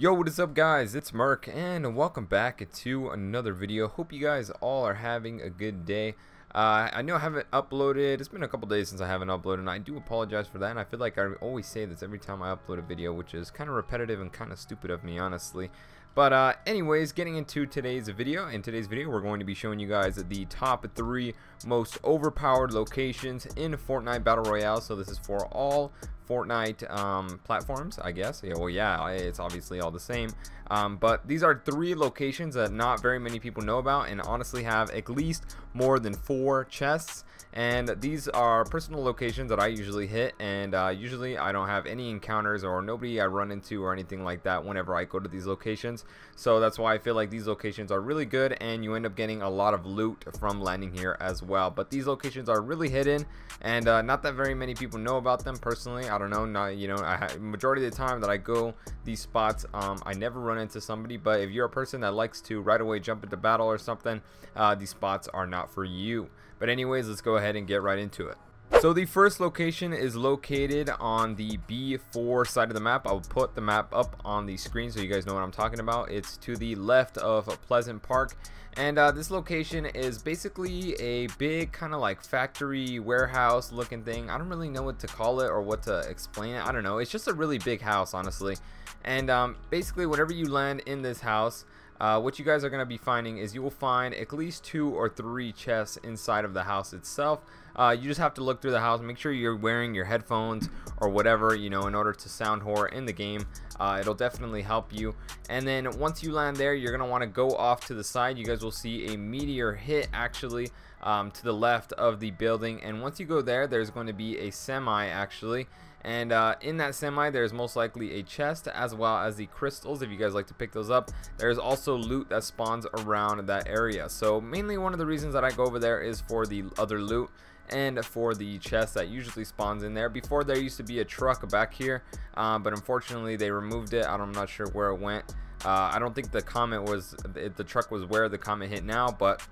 Yo, what is up guys? It's MerK and welcome back to another video. Hope you guys all are having a good day. Uh, I know I haven't uploaded, it's been a couple days since I haven't uploaded and I do apologize for that and I feel like I always say this every time I upload a video which is kind of repetitive and kind of stupid of me honestly. But uh, anyways, getting into today's video. In today's video, we're going to be showing you guys the top three most overpowered locations in Fortnite Battle Royale. So this is for all Fortnite um, platforms, I guess. Yeah, well, yeah, it's obviously all the same. Um, but these are three locations that not very many people know about and honestly have at least more than four chests. And these are personal locations that I usually hit and uh, usually I don't have any encounters or nobody I run into or anything like that whenever I go to these locations. So that's why I feel like these locations are really good and you end up getting a lot of loot from landing here as well. But these locations are really hidden and uh, not that very many people know about them personally. I don't know, not, you know, I, majority of the time that I go these spots, um, I never run into somebody. But if you're a person that likes to right away jump into battle or something, uh, these spots are not for you. But anyways, let's go ahead and get right into it. So the first location is located on the B4 side of the map. I'll put the map up on the screen so you guys know what I'm talking about. It's to the left of Pleasant Park. And uh, this location is basically a big kind of like factory warehouse looking thing. I don't really know what to call it or what to explain it. I don't know. It's just a really big house, honestly. And um, basically, whenever you land in this house, uh, what you guys are going to be finding is you will find at least two or three chests inside of the house itself. Uh, you just have to look through the house, make sure you're wearing your headphones or whatever, you know, in order to sound horror in the game. Uh, it'll definitely help you. And then once you land there, you're going to want to go off to the side. You guys will see a meteor hit actually um, to the left of the building. And once you go there, there's going to be a semi actually and uh, in that semi there's most likely a chest as well as the crystals if you guys like to pick those up there's also loot that spawns around that area so mainly one of the reasons that I go over there is for the other loot and for the chest that usually spawns in there. Before there used to be a truck back here uh, but unfortunately they removed it. I'm not sure where it went. Uh, I don't think the comment was the truck was where the comment hit now but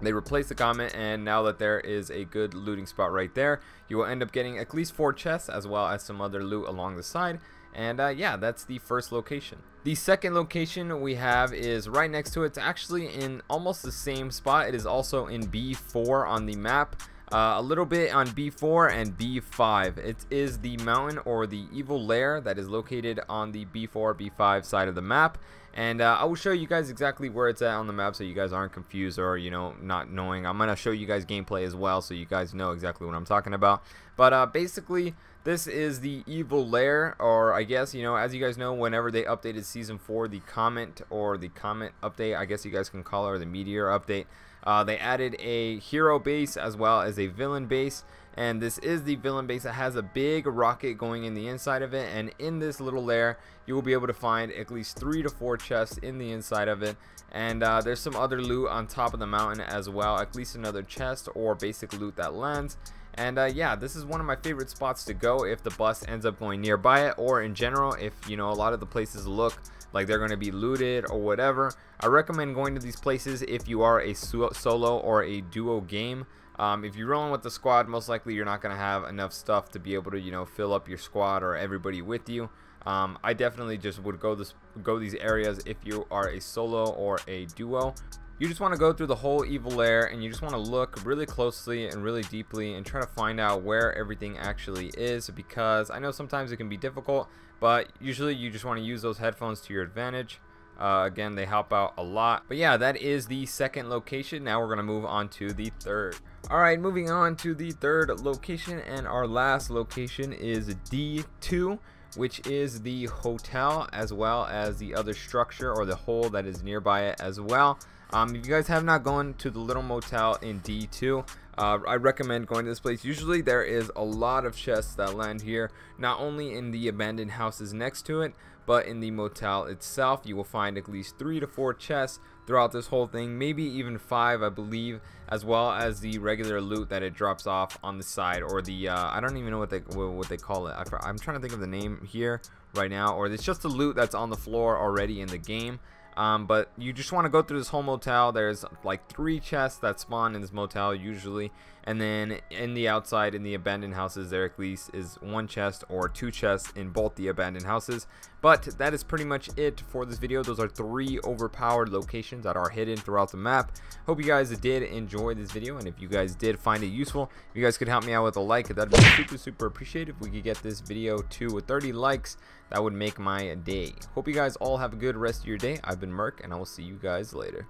they replaced the comment and now that there is a good looting spot right there you will end up getting at least four chests as well as some other loot along the side. And uh, yeah that's the first location. The second location we have is right next to it. It's actually in almost the same spot. It is also in B4 on the map uh, a little bit on B4 and B5 it is the mountain or the evil lair that is located on the B4 B5 side of the map and uh, I will show you guys exactly where it's at on the map so you guys aren't confused or you know not knowing. I'm gonna show you guys gameplay as well so you guys know exactly what I'm talking about. But uh, basically this is the evil lair or I guess you know as you guys know whenever they updated season 4 the comment or the comment update I guess you guys can call it or the meteor update uh, they added a hero base as well as a villain base and this is the villain base that has a big rocket going in the inside of it. And in this little lair you will be able to find at least three to four chests in the inside of it. And uh, there's some other loot on top of the mountain as well. At least another chest or basic loot that lands. And uh, yeah this is one of my favorite spots to go if the bus ends up going nearby it or in general if you know a lot of the places look like they're going to be looted or whatever. I recommend going to these places if you are a solo or a duo game um, if you're rolling with the squad, most likely you're not going to have enough stuff to be able to, you know, fill up your squad or everybody with you. Um, I definitely just would go this go these areas if you are a solo or a duo. You just want to go through the whole evil lair and you just want to look really closely and really deeply and try to find out where everything actually is because I know sometimes it can be difficult, but usually you just want to use those headphones to your advantage. Uh, again, they help out a lot. But yeah, that is the second location. Now we're going to move on to the third. Alright, moving on to the third location, and our last location is D2, which is the hotel as well as the other structure or the hole that is nearby it as well. Um, if you guys have not gone to the little motel in D2, uh, I recommend going to this place. Usually there is a lot of chests that land here, not only in the abandoned houses next to it, but in the motel itself. You will find at least three to four chests throughout this whole thing, maybe even five, I believe, as well as the regular loot that it drops off on the side, or the uh, I don't even know what they what they call it. I, am trying to think of the name here right now, or it's just the loot that's on the floor already in the game. Um, but you just want to go through this whole motel. There's like three chests that spawn in this motel usually. And then in the outside, in the abandoned houses, there at least is one chest or two chests in both the abandoned houses. But that is pretty much it for this video. Those are three overpowered locations that are hidden throughout the map. Hope you guys did enjoy this video. And if you guys did find it useful, if you guys could help me out with a like, that'd be super, super appreciated. If we could get this video to 30 likes, that would make my day. Hope you guys all have a good rest of your day. I've been MerK, and I will see you guys later.